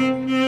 Müzik